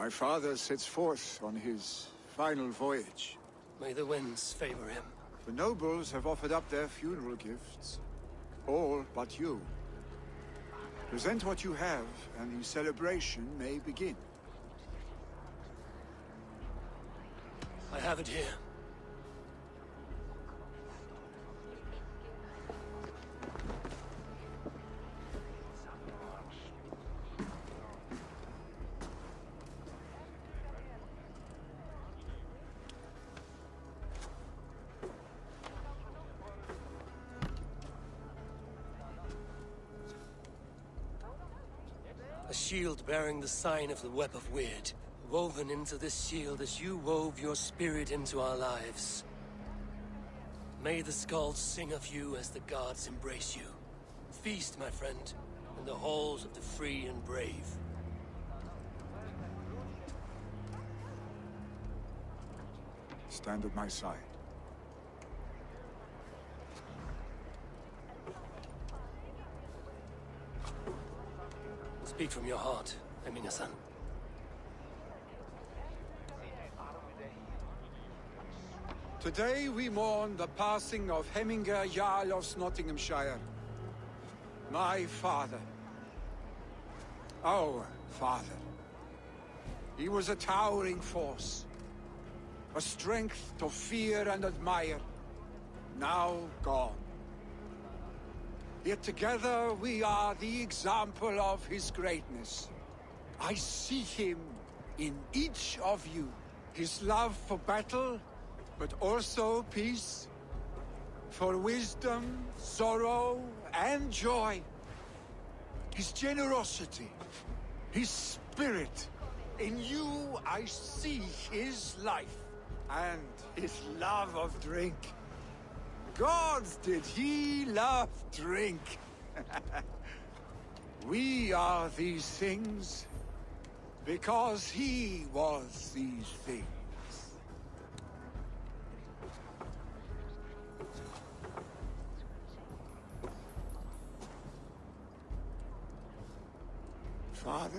My father sets forth on his final voyage. May the winds favor him. The nobles have offered up their funeral gifts. All but you. Present what you have, and the celebration may begin. I have it here. A shield bearing the sign of the Web of Wyrd, woven into this shield as you wove your spirit into our lives. May the skalds sing of you as the gods embrace you. Feast, my friend, in the halls of the free and brave. Stand at my side. Speak from your heart, Emina-san. Today we mourn the passing of Heminger Jarl of Nottinghamshire. My father. Our father. He was a towering force. A strength to fear and admire. Now gone. Yet together we are the example of his greatness. I see him in each of you. His love for battle, but also peace. For wisdom, sorrow, and joy. His generosity, his spirit. In you I see his life, and his love of drink. Gods, did he love drink? we are these things because he was these things. Father,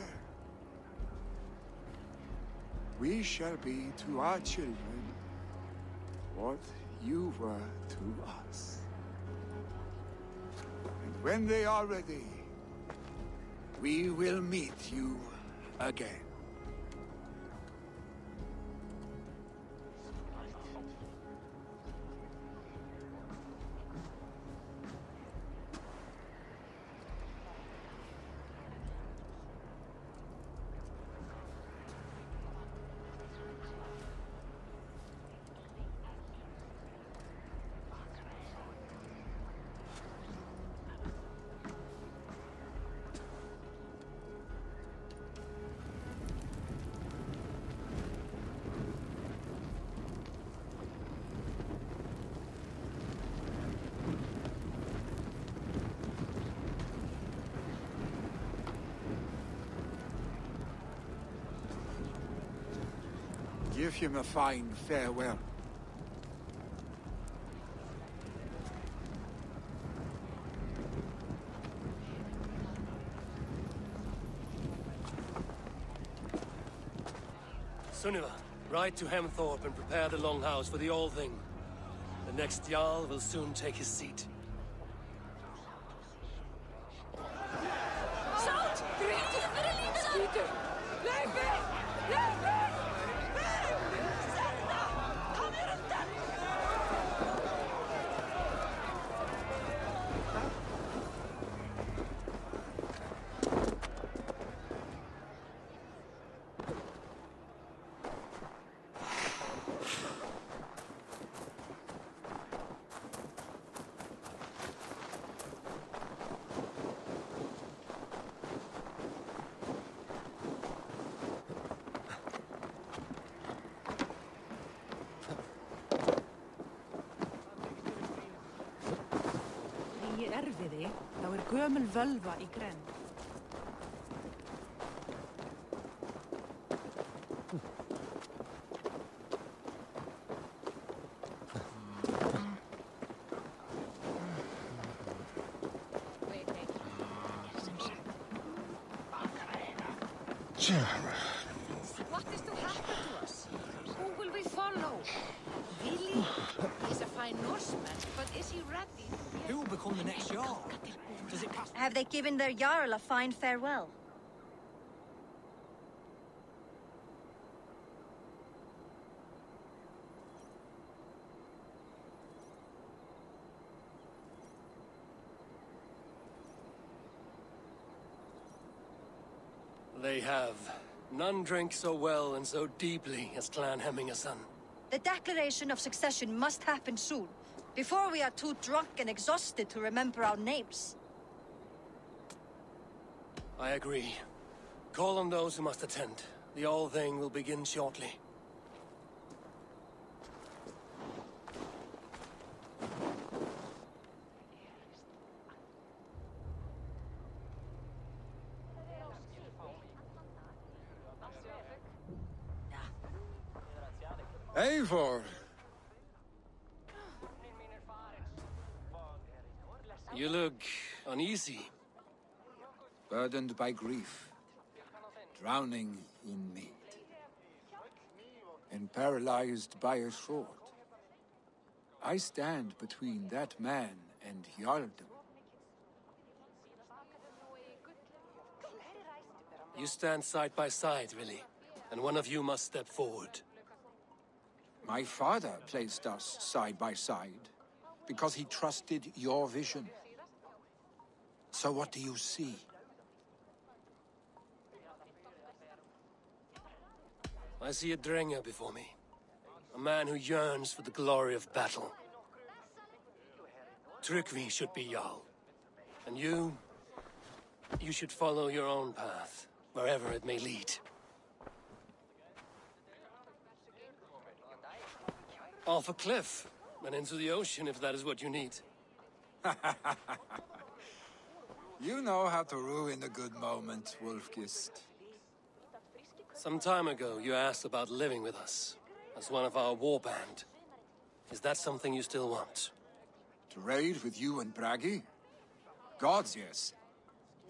we shall be to our children what you were to us. And when they are ready, we will meet you again. Give him a fine farewell. Sunniva, ride to Hemthorpe and prepare the Longhouse for the All-Thing. The next Jarl will soon take his seat. Zout! Drinken voor gömul völva í grenn. What is to happen to us? Who will we follow? Vili? He's a fine Norseman, but is he ready? Who will become the next Jarl? Does it pass? Have they given their Jarl a fine farewell? They have. None drink so well and so deeply as Clan Hemmingerson. The declaration of succession must happen soon, before we are too drunk and exhausted to remember our names. I agree. Call on those who must attend. The all thing will begin shortly. Eivor, You look uneasy. Burdened by grief, drowning in mead, and paralyzed by a sword. I stand between that man and Jarldom. You stand side by side, really. And one of you must step forward. My father placed us side by side because he trusted your vision. So what do you see? I see a Drengr before me. A man who yearns for the glory of battle. Tryggvi should be Jarl. And you... You should follow your own path, wherever it may lead. Off a cliff, and into the ocean if that is what you need. You know how to ruin a good moment, Wolf-Kissed. Some time ago, you asked about living with us, as one of our war band. Is that something you still want? To raid with you and Bragi? Gods, yes.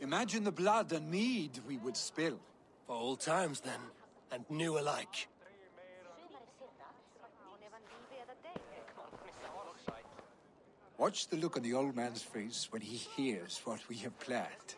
Imagine the blood and mead we would spill. For old times, then, and new alike. Watch the look on the old man's face when he hears what we have planned.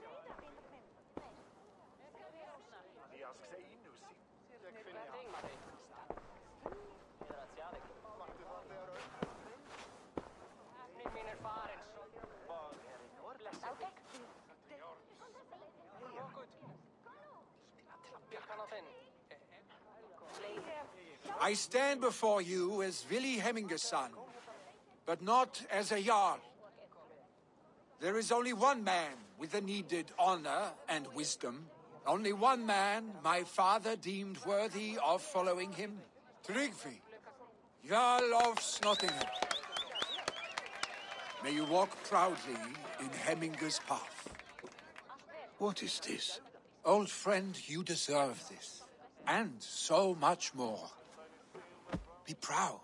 I stand before you as Vili Hemmingerson, but not as a Jarl. There is only one man with the needed honor and wisdom. Only one man my father deemed worthy of following him. Tryggvi, Jarl of Snottingham. May you walk proudly in Hemminger's path. What is this? Old friend, you deserve this. And so much more. Be proud.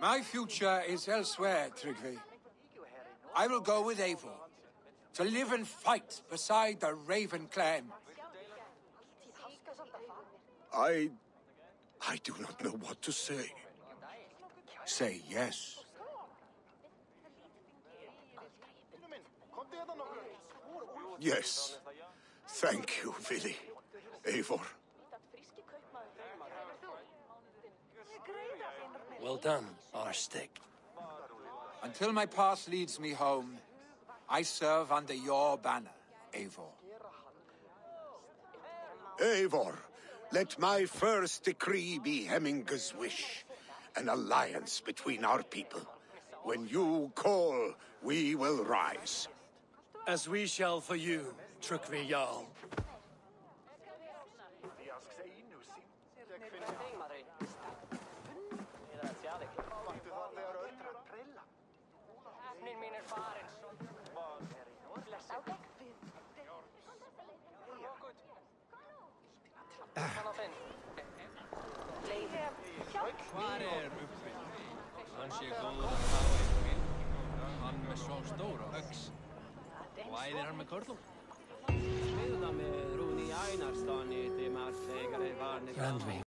My future is elsewhere, Tryggvi. I will go with Eivor to live and fight beside the Raven clan. I... I do not know what to say. Say yes. Yes. Thank you, Vili. Eivor. Well done, Arstig. Until my path leads me home, I serve under your banner, Eivor. Eivor, let my first decree be Hemminger's wish. An alliance between our people. When you call, we will rise. As we shall for you, Tryggvi Jarl. Hvar er uppi? Hann sé góður að hafa einn vinn. Hann með svo stóra öks. Og æðir hann með körlum. Smiðuða með Rúni Einarsson í Dimartegari varni.